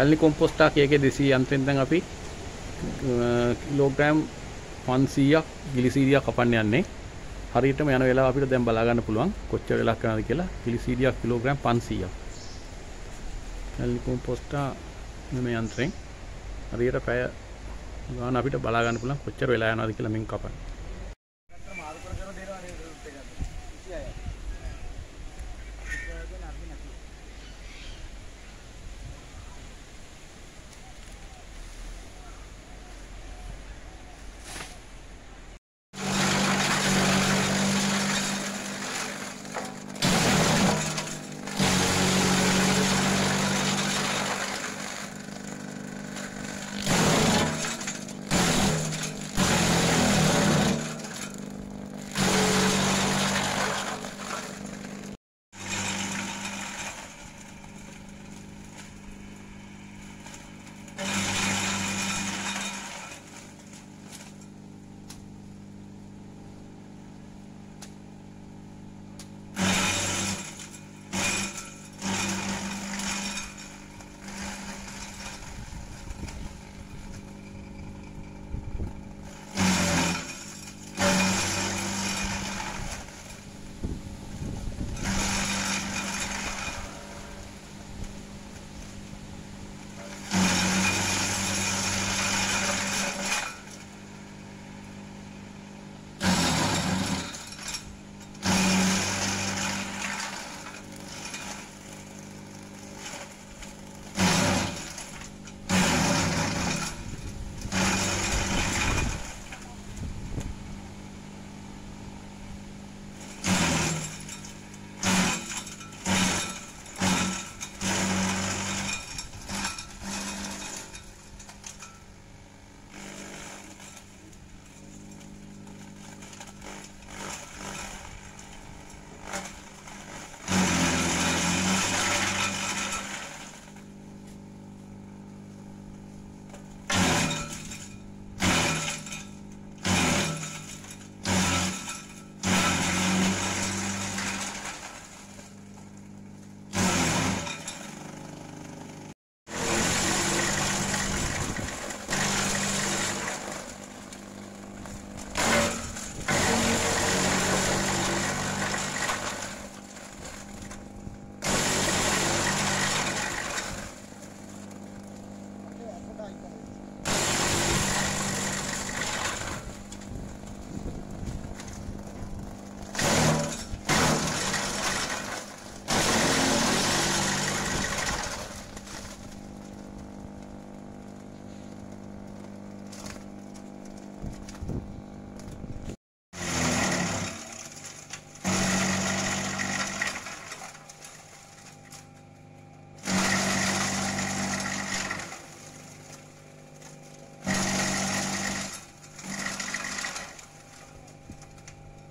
Kelani compost එකේ 200 යන්ත්‍රෙන් දැන් අපි කිලෝග්‍රෑම් 500ක් ගිලිසීරියක් කපන්න යන්නේ. හරියටම යන වෙලාව අපිට දැන් බලා ගන්න පුළුවන් කොච්චර වෙලාවක් යනවද කියලා. ගිලිසීරියක් කිලෝග්‍රෑම් 500ක්. කැලණි කොම්පෝස්ට් මේ යන්ත්‍රෙන් හරියට පැය ගාන අපිට බලා ගන්න පුළුවන් කොච්චර වෙලා යනවද කියලා මෙන් කපන්න.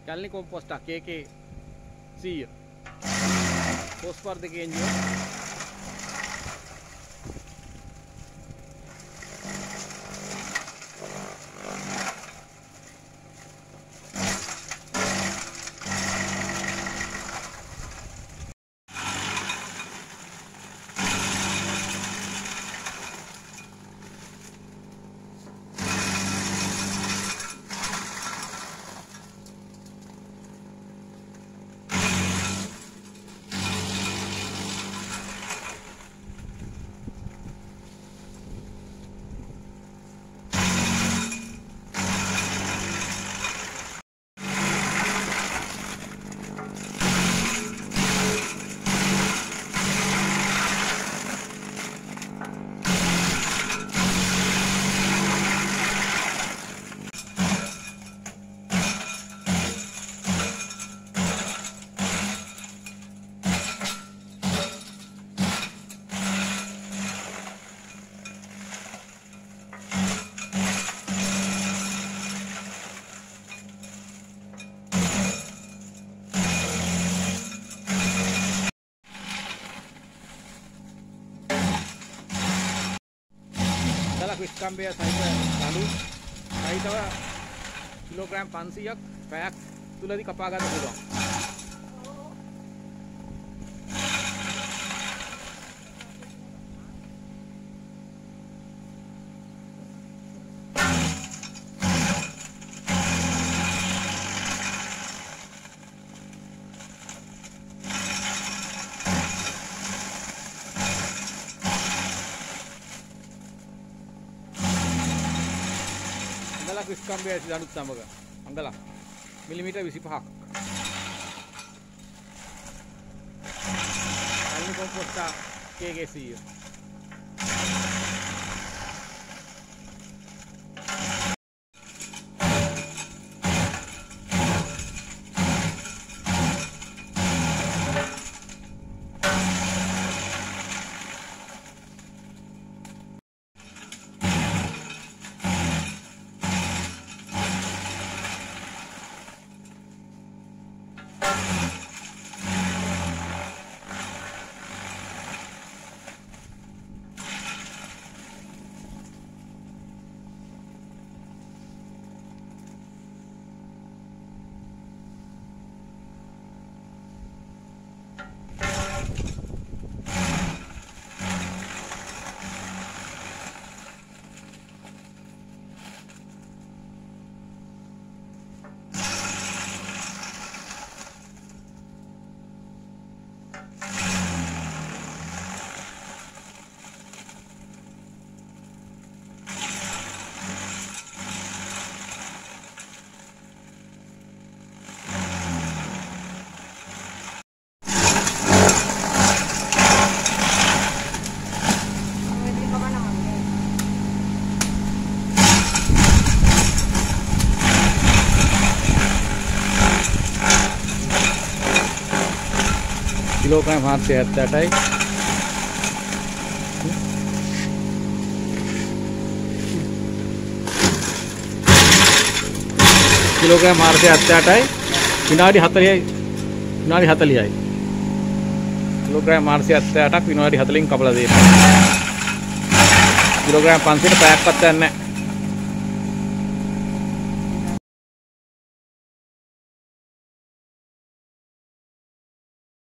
කැලණි කොම්පෝස්ට් එකේ එකේ 100 පොස්පර් දෙකේ එන්ජින් සලක් විස්කම්බය සහිත නඩු සහිතව කිලෝග්‍රෑම් 500ක් පැයක් තුලදී කපා ගන්න පුළුවන්. අඟලක් විස්කම්බය ඇති දනුත් සමග. අඟලක්. මිලිමීටර් 25ක් අල්ලි කොම්පොස්ටා KK100 කිලෝග්‍රෑම් 778යි කිලෝග්‍රෑම් 478යි විනාඩි 40යි විනාඩි 40යි කිලෝග්‍රෑම් 478ක් විනාඩි 40න් කපලා දෙන්න. කිලෝග්‍රෑම් 500ට පැයක්වත් යන්නේ නැහැ